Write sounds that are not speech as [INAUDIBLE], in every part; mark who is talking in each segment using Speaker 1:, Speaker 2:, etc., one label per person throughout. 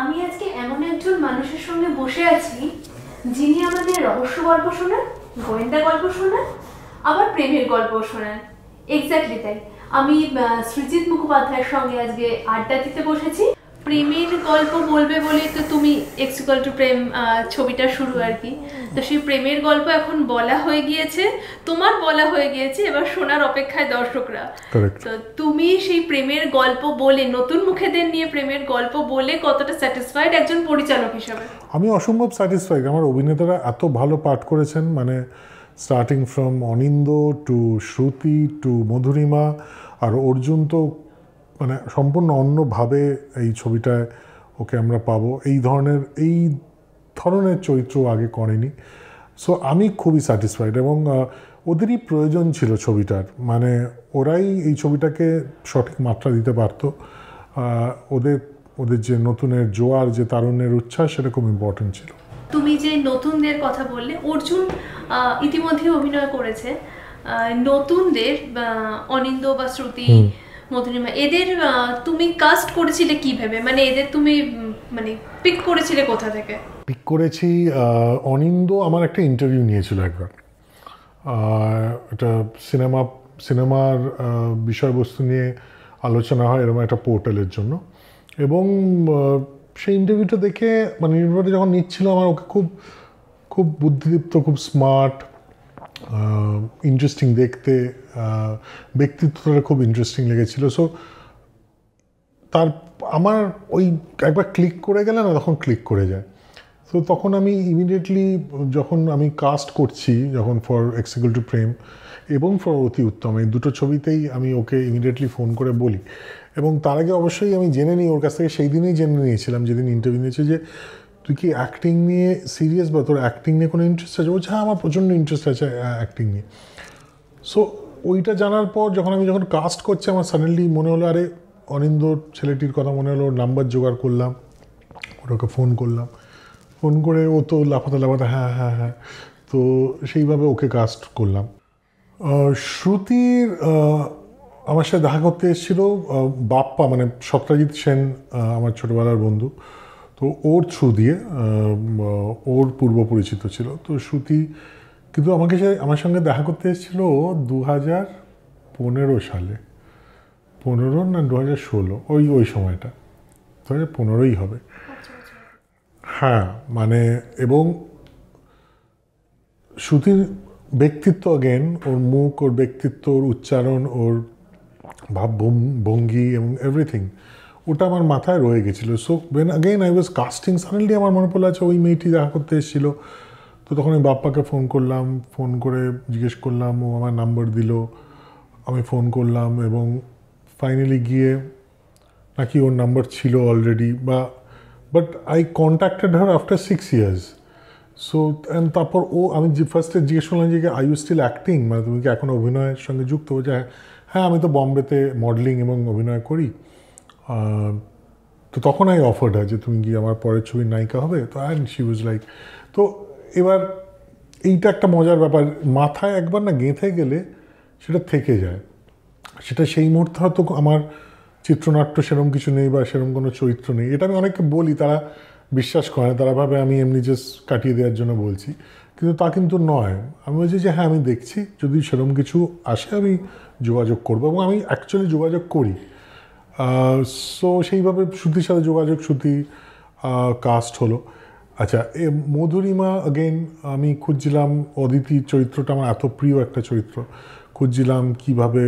Speaker 1: আমি আজকে এমন একজন মানুষের সঙ্গে বসে আছি, যিনি আমাদের রহস্য গল্প শোনান, গোয়েন্দা গল্প শোনান, আবার প্রেমের গল্প শোনান। এক্স্যাক্টলি তাই। আমি সৃজিত মুখোপাধ্যায়ের সঙ্গে আজকে আড্ডা দিতে বসেছি। প্রেমের গল্প বলবে বলে তো তুমি এক্সিকাল টু প্রেম ছবিটা শুরু আর কি। তো সেই প্রেমের গল্প এখন বলা হয়ে গিয়েছে তোমার বলা হয়ে গিয়েছে এবার শোনার অপেক্ষায় দর্শকরা. তো তুমি সেই প্রেমের গল্প বলে নতুন মুখেদের নিয়ে প্রেমের গল্প বলে কতটা স্যাটিসফাইড একজন পরিচালক হিসাবে?
Speaker 2: আমি অসম্ভব স্যাটিসফাইড আমার অভিনেতারা এত ভালো পাঠ করেছেন মানে starting from Anindo to Shruti to Madhurima আর অর্জুন তো মানে সম্পূর্ণ অন্যভাবে এই ছবিটায় ওকে আমরা পাবো। এই ধরনের এই ধরনের চরিত্র আগে করেনি। সো আমি খুবই স্যাটিসফাইড এবং ওদেরই প্রয়োজন ছিল ছবিটার। মানে ওরাই এই ছবিটাকে সঠিক মাত্রা দিতে পারতো। ওদের ওদের যে নতুনের জোয়ার যে তারুণ্যের উচ্ছ্বাস সেটা খুব ইম্পর্টেন্ট ছিল।
Speaker 1: তুমি যে নতুনদের কথা বললে অর্জুন আহ, ইতিমধ্যে অভিনয় করেছে। নতুনদের অনিন্দ বা শ্রুতি মধুরিমা, এদের তুমি কাস্ট করেছিলে কি ভেবে মানে এদের তুমি মানে পিক করেছিলে কোথা থেকে?
Speaker 2: পিক করেছি অনিন্দ আমার একটা ইন্টারভিউ নিয়েছিল একবার। এটা সিনেমা সিনেমার বিষয়বস্তু নিয়ে আলোচনা হয় এরকম একটা পোর্টালের জন্য। এবং সেই ইন্টারভিউটা দেখে মানে ইন্টারভিউটা যখন নিচ্ছিল আমার, ওকে খুব খুব বুদ্ধিদীপ্ত, খুব স্মার্ট ইন্টারেস্টিং দেখতে ব্যক্তিত্বটা খুব ইন্টারেস্টিং লেগেছিল। সো তার, আমার ওই একবার ক্লিক করে গেলে না, তখন ক্লিক করে যায়। তো তখন আমি ইমিডিয়েটলি যখন আমি কাস্ট করছি, যখন ফর এক্সিকুল টু প্রেম এবং ফর অতি উত্তম, এই দুটো ছবিতেই আমি ওকে ইমিডিয়েটলি ফোন করে বলি। এবং তার আগে অবশ্যই আমি জেনে নিই, ওর কাছ থেকে সেই দিনেই জেনে নিয়েছিলাম, যেদিন ইন্টারভিউ নিয়েছে যে তুই কি অ্যাক্টিং নিয়ে সিরিয়াস বা তোর অ্যাক্টিং নিয়ে কোনো ইন্টারেস্ট আছে? বলছে হ্যাঁ আমার প্রচণ্ড ইন্টারেস্ট আছে অ্যাক্টিং নিয়ে। সো ওইটা জানার পর যখন আমি যখন কাস্ট করছি, আমার সাডেনলি মনে হলো, আরে, অনিন্দ ছেলেটির কথা মনে হলো নাম্বার জোগাড় করলাম ওটাকে ফোন করলাম। ফোন করে ও তো লাফাতে লাফাতে হ্যাঁ হ্যাঁ হ্যাঁ। তো সেইভাবে ওকে কাস্ট করলাম। শ্রুতির আমার সাথে দেখা করতে এসেছিল বাপ্পা মানে সত্যজিৎ সেন আমার ছোটোবেলার বন্ধু। তো ওর থ্রু দিয়ে ওর পূর্ব পরিচিত ছিল। তো শ্রুতি কিন্তু আমাকে সে আমার সঙ্গে দেখা করতে এসেছিল দু হাজার পনেরো সালে। পনেরো না দু হাজার ষোলো ওই ওই সময়টা। দু হাজার পনেরোই হবে। হ্যাঁ মানে এবং শ্রুতির ব্যক্তিত্ব অগেন ওর মুখ ওর ব্যক্তিত্ব ওর উচ্চারণ ওর ভাব ভঙ্গ- ভঙ্গি এবং এভরিথিং ওটা আমার মাথায় রয়ে গেছিল। So when again I was casting suddenly আমার মনে পড়ল আছে ওই মেয়েটি দেখা করতে এসেছিল। তো তখন আমি বাপ্পাকে ফোন করলাম ফোন করে জিজ্ঞেস করলাম, ও আমার নাম্বার দিল। আমি ফোন করলাম এবং ফাইনালি গিয়ে নাকি ওর নাম্বার ছিল অলরেডি বা but I contacted her after six years so and তারপর ও, আমি যে ফার্স্টে জিজ্ঞেস করলাম যে আই ইউ স্টিল অ্যাক্টিং মানে তুমি কি এখন অভিনয়ের সঙ্গে যুক্ত? যে হ্যাঁ আমি তো বম্বেতে মডেলিং এবং অভিনয় করি। তো তখন আই অফার্ড হয় যে তুমি কি আমার পরের ছবির নায়িকা হবে। তো অ্যান্ড শি ওয়াজ লাইক তো এবার এইটা একটা মজার ব্যাপার, মাথায় একবার না গেঁথে গেলে সেটা থেকে যায়। সেটা সেই মুহূর্তে হয়তো আমার চিত্রনাট্য সেরকম কিছু নেই বা সেরকম কোনো চরিত্র নেই। এটা আমি অনেককে বলি, তারা বিশ্বাস করে না, তারা ভাবে আমি এমনি জাস্ট কাটিয়ে দেওয়ার জন্য বলছি। কিন্তু তা কিন্তু নয়। আমি বলছি যে হ্যাঁ আমি দেখছি, যদি সেরকম কিছু আসে আমি যোগাযোগ করব। এবং আমি অ্যাকচুয়ালি যোগাযোগ করি। সো সেইভাবে শ্রুতির সাথে যোগাযোগ, শ্রুতি কাস্ট হলো। আচ্ছা এ মধুরিমা অগেন আমি খুঁজছিলাম অদিতির চরিত্রটা আমার এত প্রিয় একটা চরিত্র। খুঁজছিলাম কীভাবে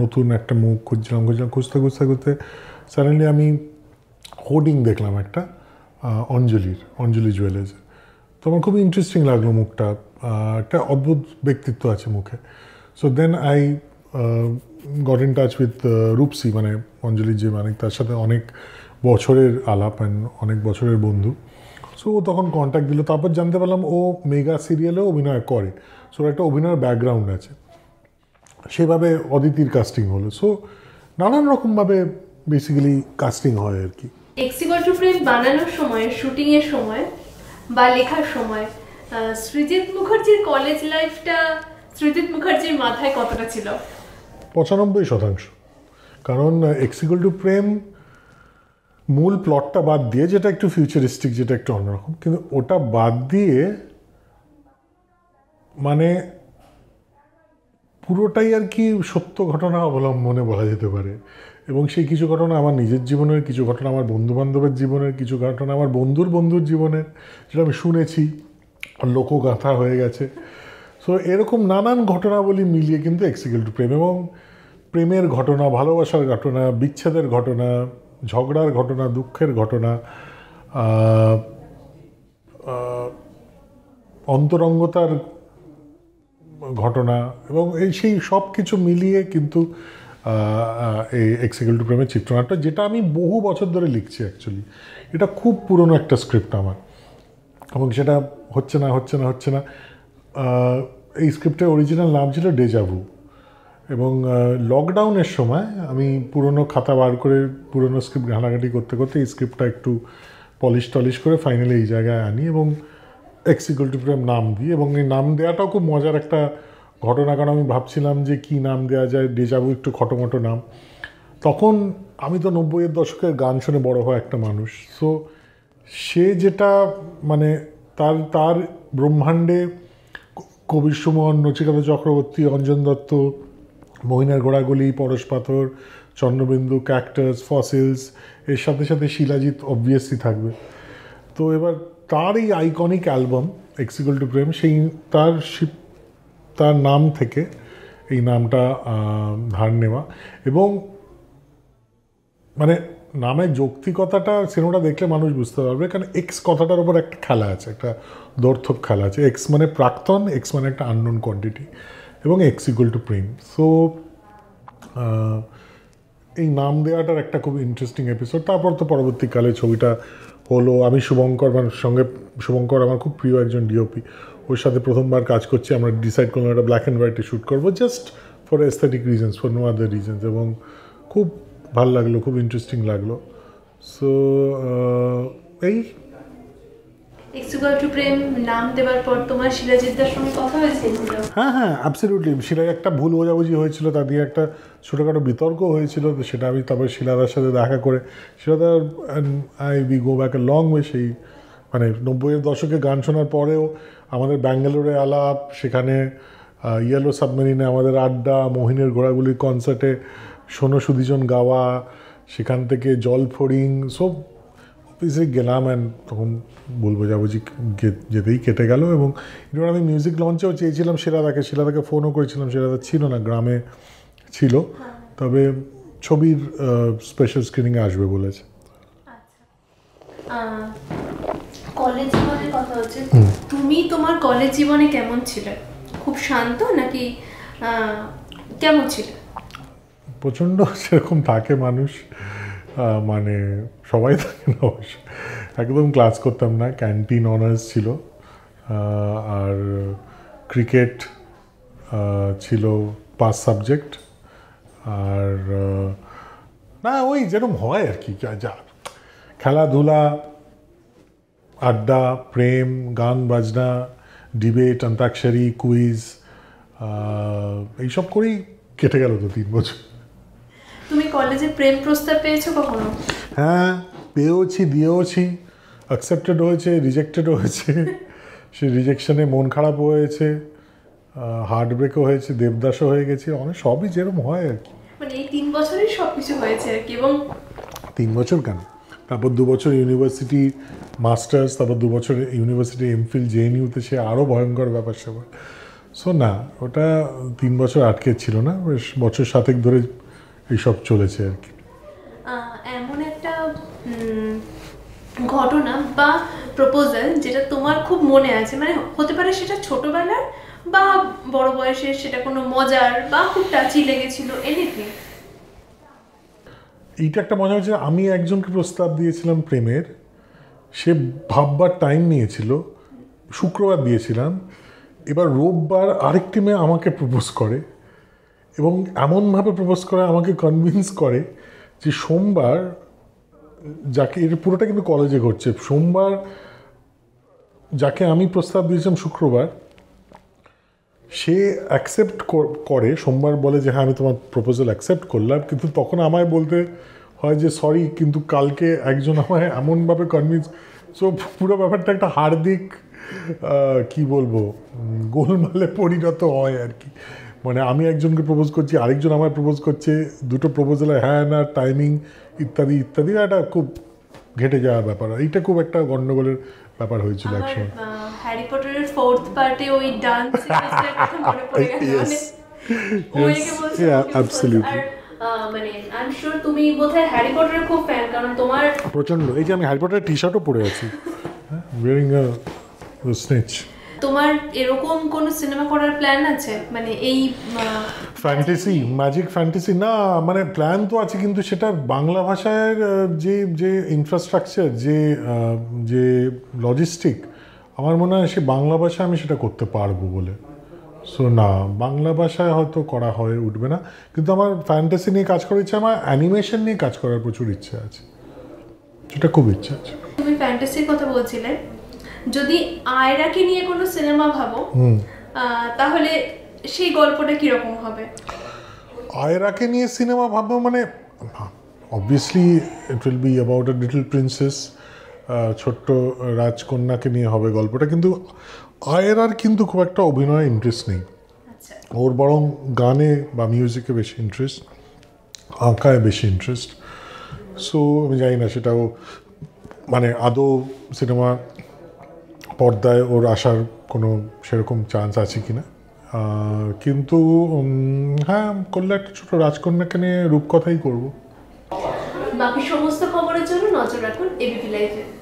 Speaker 2: নতুন একটা মুখ খুঁজছিলাম খুঁজছিলাম, খুঁজতে খুঁজতে খুঁজতে সাডেনলি আমি হোর্ডিং দেখলাম একটা অঞ্জলির, অঞ্জলি জুয়েলার্সের তো আমার খুব ইন্টারেস্টিং লাগল মুখটা একটা অদ্ভুত ব্যক্তিত্ব আছে মুখে। So then I got in touch with Rupsi মানে অঞ্জলির যে মানে তার সাথে অনেক বছরের আলাপ অ্যান্ড অনেক বছরের বন্ধু। সো ও তখন কন্ট্যাক্ট দিল। তারপর জানতে পারলাম ও মেগা সিরিয়ালেও অভিনয় করে। সো একটা অভিনয়ের ব্যাকগ্রাউন্ড আছে। সেভাবে অদিতির কাস্টিং হলো। সো নানান রকমভাবে বেসিক্যালি কাস্টিং হয় আর কি।
Speaker 1: ফ্রেম বানানোর সময় শুটিং এর সময় বা লেখার সময় সৃজিত মুখার্জির কলেজ লাইফটা সৃজিত মুখার্জির মাথায় কতটা ছিল?
Speaker 2: পঁচানব্বই শতাংশ। কারণ এক্সিকল টু প্রেম মূল প্লটটা বাদ দিয়ে যেটা একটু ফিউচারিস্টিক যেটা একটু অন্যরকম, কিন্তু ওটা বাদ দিয়ে মানে পুরোটাই আর কি সত্য ঘটনা অবলম্বনে বলা যেতে পারে। এবং সেই কিছু ঘটনা আমার নিজের জীবনের, কিছু ঘটনা আমার বন্ধু বান্ধবের জীবনের, কিছু ঘটনা আমার বন্ধুর বন্ধুর জীবনের, যেটা আমি শুনেছি লোকগাথা হয়ে গেছে। সো এরকম নানান ঘটনাবলী মিলিয়ে কিন্তু এক্সিকেল টু প্রেম এবং প্রেমের ঘটনা, ভালোবাসার ঘটনা, বিচ্ছেদের ঘটনা, ঝগড়ার ঘটনা, দুঃখের ঘটনা অন্তরঙ্গতার ঘটনা এবং এই সেই সব কিছু মিলিয়ে কিন্তু এই এক্সিকেল টু প্রেমের চিত্রনাট্য, যেটা আমি বহু বছর ধরে লিখছি অ্যাকচুয়ালি এটা খুব পুরনো একটা স্ক্রিপ্ট আমার এবং সেটা হচ্ছে না হচ্ছে না হচ্ছে না। এই স্ক্রিপ্টের অরিজিনাল নাম ছিল ডেজাভু এবং লকডাউনের সময় আমি পুরনো খাতা বার করে পুরনো স্ক্রিপ্ট ঘাটাঘাটি করতে করতে এই স্ক্রিপ্টটা একটু পলিশ টলিশ করে ফাইনালি এই জায়গায় আনি এবং প্রেম নাম দিই এবং এই নাম দেওয়াটাও খুব মজার একটা ঘটনা। কারণ আমি ভাবছিলাম যে কি নাম দেওয়া যায় ডেজাবু একটু খটোমটো নাম। তখন আমি তো নব্বইয়ের দশকের গান শুনে বড় হওয়া একটা মানুষ। সো সে যেটা মানে তার তার ব্রহ্মাণ্ডে কবির সুমন নচিকান্ত চক্রবর্তী, অঞ্জন দত্ত, মহিনার গোড়াগুলি, পরশ পাথর, চন্দ্রবিন্দু, ক্যাক্টাস, ফসিলস, এর সাথে সাথে শিলাজিৎ অবভিয়াসলি থাকবে। তো এবার তার এই iconic album x equal to Prem, সেই তার শিপ- তার নাম থেকে এই নামটা ধার নেওয়া। এবং মানে নামের যৌক্তিকতাটা সিনেমাটা দেখলে মানুষ বুঝতে পারবে, কারণ এক্স কথাটার উপর একটা খেলা আছে, একটা দর্থক খেলা আছে। এক্স মানে প্রাক্তন এক্স মানে একটা আননোন কোয়ান্টিটি এবং x equal to Prem so এই নাম দেওয়াটার একটা খুব ইন্টারেস্টিং এপিসোড তারপর তো পরবর্তীকালে ছবিটা হলো। আমি শুভঙ্কর মানে সঙ্গে শুভঙ্কর আমার খুব প্রিয় একজন ডিওপি ওর সাথে প্রথমবার কাজ করছি, আমরা ডিসাইড করলাম একটা ব্ল্যাক অ্যান্ড হোয়াইটে শ্যুট করব just for aesthetic reasons for no other reasons এবং খুব ভালো লাগল খুব ইন্টারেস্টিং লাগল। সো এই। হ্যাঁ হ্যাঁ অ্যাবসলিউটলি শিলায় একটা ভুল বোঝাবুঝি হয়েছিল তা দিয়ে একটা ছোটোখাটো বিতর্ক হয়েছিল তো সেটা আমি তারপরে শিলাদার সাথে দেখা করে শিলাদার I be go back a long way সেই মানে নব্বইয়ের দশকে গান শোনার পরেও আমাদের ব্যাঙ্গালোরে আলাপ সেখানে ইয়েলো সাবমেরিনে আমাদের আড্ডা মোহিনের ঘোড়াগুলির কনসার্টে সোনো সুধিজন গাওয়া সেখান থেকে জল ফড়িং সব অফিসে গেলাম অ্যান্ড তখন বলব যাবুঝি যেতেই কেটে গেল এবং এবার আমি মিউজিক লঞ্চেও চেয়েছিলাম শিলাদাকে শিলাদাকে ফোনও করেছিলাম শিলাদা ছিল না গ্রামে ছিল। তবে ছবির স্পেশাল স্ক্রিনিংয়ে আসবে বলেছে।
Speaker 1: কলেজ জীবনের কথা হচ্ছে তুমি তোমার কলেজ জীবনে কেমন ছিলে? খুব শান্ত নাকি কেমন ছিলে?
Speaker 2: প্রচণ্ড [LAUGHS] সেরকম থাকে মানুষ মানে সবাই থাকে না অবশ্য। একদম ক্লাস করতাম না ক্যান্টিন অনার্স ছিল আর ক্রিকেট ছিল পাস সাবজেক্ট আর না, ওই যেরকম হয় আর কি, যা খেলাধুলা, আড্ডা, প্রেম, গান, বাজনা ডিবেট অন্তাক্ষরী কুইজ এইসব করেই কেটে গেল তো তিন বছর।
Speaker 1: তুমি কলেজে প্রেম প্রস্তাব পেয়েছ কখনো?
Speaker 2: হ্যাঁ পেয়েওছি দিয়েওছি। অ্যাকসেপ্টেড হয়েছে রিজেক্টেড হয়েছে। [LAUGHS] সে রিজেকশনে মন খারাপ হয়েছে হার্ট ব্রেকও হয়েছে দেবদাসও হয়ে গেছে অনেক সবই যেরকম হয় আর কি।
Speaker 1: মানে এই তিন বছরই সব কিছু হয়েছে আর কি এবং
Speaker 2: তিন বছর কেন? তারপর দু বছর ইউনিভার্সিটি মাস্টার্স তারপর দু বছর ইউনিভার্সিটি এমফিল জেএনইউতে সে আরও ভয়ঙ্কর ব্যাপার স্যাপার সো না ওটা তিন বছর আটকে ছিল না বেশ বছর সাতেক ধরে এইসব চলেছে আর কি।
Speaker 1: এমন একটা ঘটনা বা প্রপোজাল যেটা তোমার খুব মনে আছে মানে হতে পারে সেটা ছোটবেলার বা বড় বয়সে সেটা কোনো মজার বা খুব টাচি লেগেছিল এনিথিং
Speaker 2: এইটা একটা মজা হচ্ছে আমি একজনকে প্রস্তাব দিয়েছিলাম প্রেমের সে ভাববার টাইম নিয়েছিল শুক্রবার দিয়েছিলাম এবার রোববার আরেকটি মেয়ে আমাকে প্রপোজ করে। এবং এমনভাবে প্রপোজ করে, আমাকে কনভিন্স করে যে সোমবার, যাকে, এর পুরোটা কিন্তু কলেজে ঘটছে। সোমবার যাকে আমি প্রস্তাব দিয়েছিলাম শুক্রবার, সে অ্যাকসেপ্ট করে সোমবার বলে যে হ্যাঁ আমি তোমার প্রপোজাল অ্যাকসেপ্ট করলাম। কিন্তু তখন আমায় বলতে হয় যে সরি কিন্তু কালকে একজন আমায় এমনভাবে কনভিন্স সো পুরো ব্যাপারটা একটা হার্দিক কি বলব গোলমালে পরিণত হয় আর কি। মানে আমি একজনকে প্রপোজ করছি আরেকজন আমায় প্রপোজ করছে দুটো প্রপোজালে হ্যাঁ না টাইমিং ইত্যাদি ইত্যাদি একটা খুব ঘেটে যাওয়ার ব্যাপার। এইটা খুব একটা গন্ডগোলের ব্যাপার হয়েছিল
Speaker 1: আমার
Speaker 2: একসময়।
Speaker 1: হ্যারি পটারের ফোর্থ পার্টে ওই ডান্স মনে পড়ে [LAUGHS] মানে মানে আই শিওর তুমি বোধহয় হ্যারি পটারের খুব ফ্যান কারণ তোমার
Speaker 2: প্রচণ্ড এই যে আমি হ্যারি পটারের টি শার্টও পরে আছি ওয়ারিং স্নেচ
Speaker 1: তোমার এরকম কোনো সিনেমা করার প্ল্যান আছে? মানে এই
Speaker 2: ফ্যান্টাসি ম্যাজিক ফ্যান্টাসি না মানে প্ল্যান তো আছে কিন্তু সেটা বাংলা ভাষায় যে যে ইনফ্রাস্ট্রাকচার যে যে লজিস্টিক আমার মনে হয় সে বাংলা ভাষায় আমি সেটা করতে পারব বলে। সো না বাংলা ভাষায় হয়তো করা হয়ে উঠবে না। কিন্তু আমার ফ্যান্টাসি নিয়ে কাজ করার ইচ্ছে আমার অ্যানিমেশন নিয়ে কাজ করার প্রচুর ইচ্ছে আছে। সেটা খুব ইচ্ছা আছে।
Speaker 1: তুমি ফ্যান্টাসির কথা বলছিলে। যদি আয়রাকে নিয়ে কোনো সিনেমা ভাবো তাহলে সেই গল্পটা কীরকম হবে?
Speaker 2: আয়রাকে নিয়ে সিনেমা ভাববো মানে obviously it will be about a little princess ছোট্ট রাজকন্যাকে নিয়ে হবে গল্পটা কিন্তু আয়রার কিন্তু খুব একটা অভিনয়ে ইন্টারেস্ট নেই।
Speaker 1: আচ্ছা।
Speaker 2: ওর বরং গানে বা মিউজিকে বেশি ইন্টারেস্ট আঁকায় বেশি ইন্টারেস্ট সো আমি জানি না সেটাও মানে আদৌ সিনেমা পর্দায় ওর আসার কোনো সেরকম চান্স আছে কি না কিন্তু হ্যাঁ করলে একটা ছোটো রাজকন্যাকে নিয়ে রূপকথাই করব।
Speaker 1: বাকি সমস্ত খবরের জন্য নজর রাখুন এবিপি লাইভে